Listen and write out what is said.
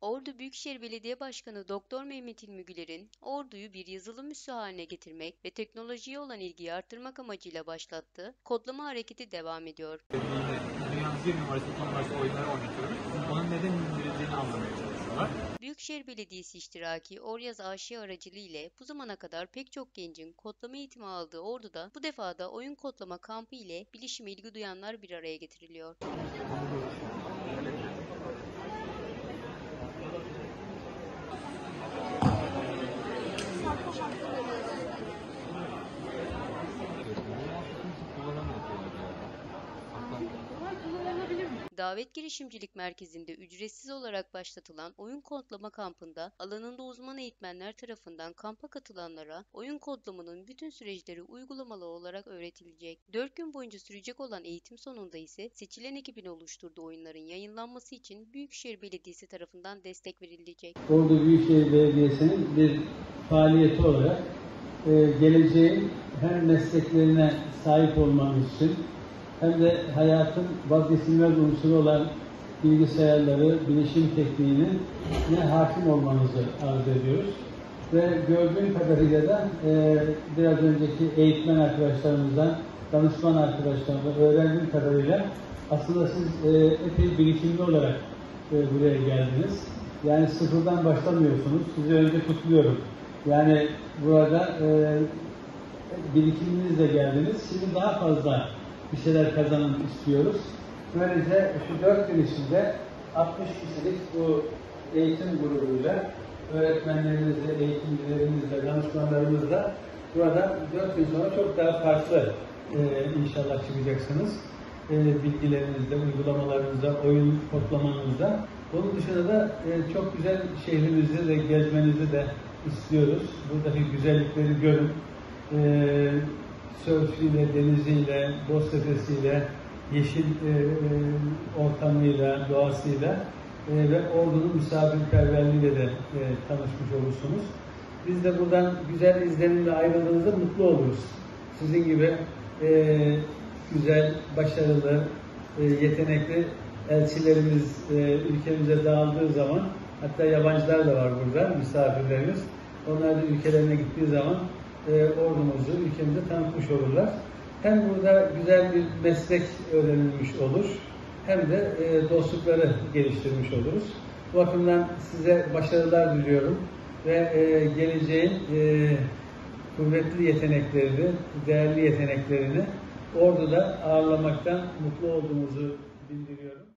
Ordu Büyükşehir Belediye Başkanı Doktor Mehmet İlmi Güler'in Ordu'yu bir yazılım üssü haline getirmek ve teknolojiye olan ilgiyi arttırmak amacıyla başlattığı kodlama hareketi devam ediyor. Dünyanın bir numarası, iki oyunları oynatıyoruz. Onun neden indirildiğini anlamaya çalışıyorlar. Büyükşehir Belediyesi iştiraki Oryaz AŞ aracılığı ile bu zamana kadar pek çok gencin kodlama eğitimi aldığı Ordu'da bu defa da oyun kodlama kampı ile bilişime ilgi duyanlar bir araya getiriliyor. Davet Girişimcilik Merkezi'nde ücretsiz olarak başlatılan oyun kodlama kampında alanında uzman eğitmenler tarafından kampa katılanlara oyun kodlamanın bütün süreçleri uygulamalı olarak öğretilecek. 4 gün boyunca sürecek olan eğitim sonunda ise seçilen ekibin oluşturduğu oyunların yayınlanması için Büyükşehir Belediyesi tarafından destek verilecek. Ordu Büyükşehir Belediyesi'nin bir faaliyeti olarak e, geleceğin hem mesleklerine sahip olmamız için hem de hayatın vazgeçilmez unsuru olan bilgisayarları, bilişim tekniğinin ne hakim olmanızı arz ediyoruz. Ve gördüğüm kadarıyla da e, biraz önceki eğitmen arkadaşlarımızdan, danışman arkadaşlarımızdan öğrendiğim kadarıyla aslında siz e, epey birikimli olarak e, buraya geldiniz. Yani sıfırdan başlamıyorsunuz. Sizi önce kutluyorum. Yani burada e, birikiminizle geldiniz. Şimdi daha fazla bir şeyler kazanın istiyoruz. Böylece şu dört gün içinde 60 kişilik bu eğitim grubuyla öğretmenlerimizle, eğitimcilerimizle, danışmanlarımızla burada dört gün sonra çok daha farklı e, inşallah çıkacaksınız. E, bilgilerinizde, uygulamalarınızda, oyun kodlamanızda. Bunun dışında da e, çok güzel şehrimizi de gezmenizi de istiyoruz. Buradaki güzellikleri görün. E, sörfüyle, deniziyle, Boztepe'siyle, yeşil e, e, ortamıyla, doğasıyla e, ve ordunun misafirperverliğiyle de e, tanışmış olursunuz. Biz de buradan güzel izlenimle ayrıldığınızda mutlu oluruz. Sizin gibi e, güzel, başarılı, e, yetenekli elçilerimiz e, ülkemize dağıldığı zaman, hatta yabancılar da var burada, misafirlerimiz. Onlar da ülkelerine gittiği zaman e, ordumuzu ülkemize tanıtmış olurlar. Hem burada güzel bir meslek öğrenilmiş olur, hem de e, dostlukları geliştirmiş oluruz. Bu bakımdan size başarılar diliyorum ve e, geleceğin e, kuvvetli yeteneklerini, değerli yeteneklerini orduda ağırlamaktan mutlu olduğumuzu bildiriyorum.